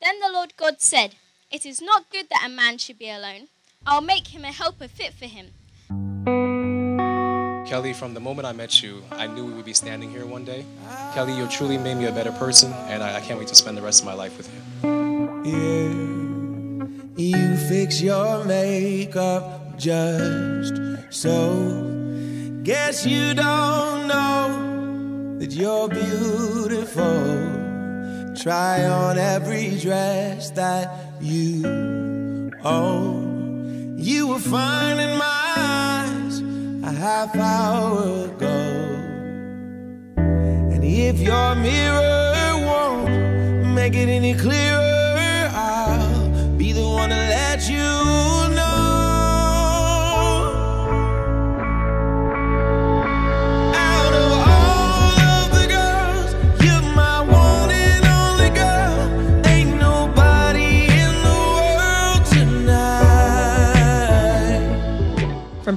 Then the Lord God said, It is not good that a man should be alone. I'll make him a helper fit for him. Kelly, from the moment I met you, I knew we would be standing here one day. Kelly, you truly made me a better person, and I, I can't wait to spend the rest of my life with you. Yeah, you fix your makeup just so. Guess you don't know that you're beautiful. Try on every dress that you own. You were fine in my eyes a half hour ago. And if your mirror won't make it any clearer,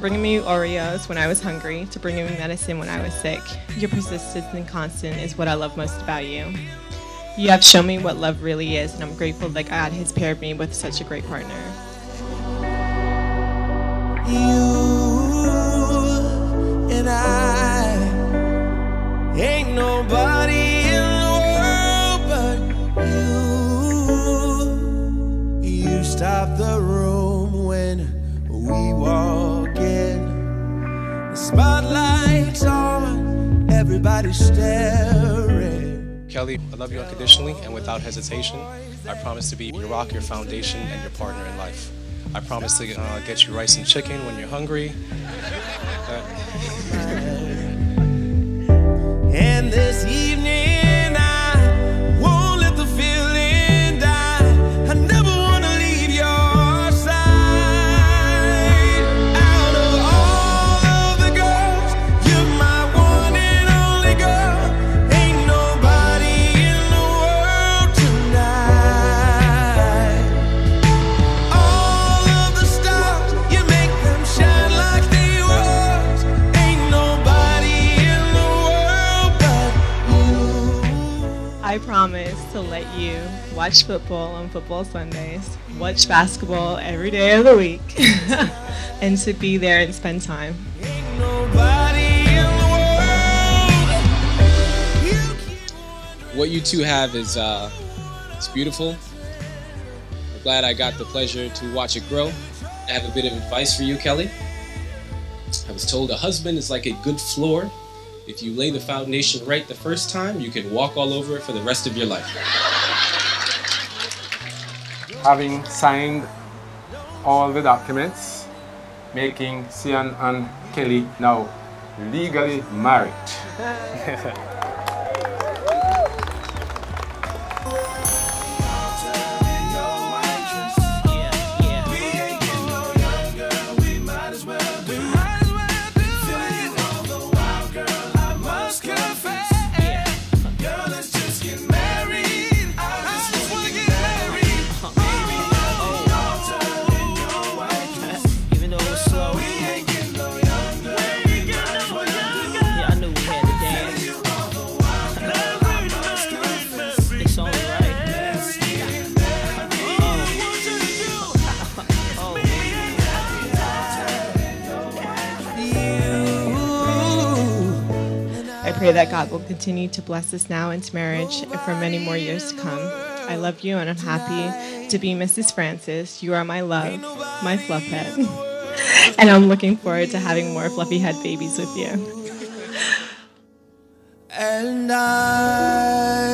bringing me Oreos when I was hungry to bringing me medicine when I was sick, your persistence and constant is what I love most about you. You have shown me what love really is, and I'm grateful that God has paired me with such a great partner. You and I ain't nobody in the world but you. You stop the room when everybody's staring. Kelly, I love you unconditionally and without hesitation. I promise to be your rock, your foundation, and your partner in life. I promise to uh, get you rice and chicken when you're hungry. And this to let you watch football on football Sundays, watch basketball every day of the week, and to be there and spend time. What you two have is uh, it's beautiful. I'm glad I got the pleasure to watch it grow. I have a bit of advice for you, Kelly. I was told a husband is like a good floor. If you lay the foundation right the first time, you can walk all over it for the rest of your life. having signed all the documents, making Ceon and Kelly now legally married. I pray that God will continue to bless us now into marriage and for many more years to come. I love you and I'm happy to be Mrs. Francis. You are my love, my fluff head. and I'm looking forward to having more fluffy head babies with you. And I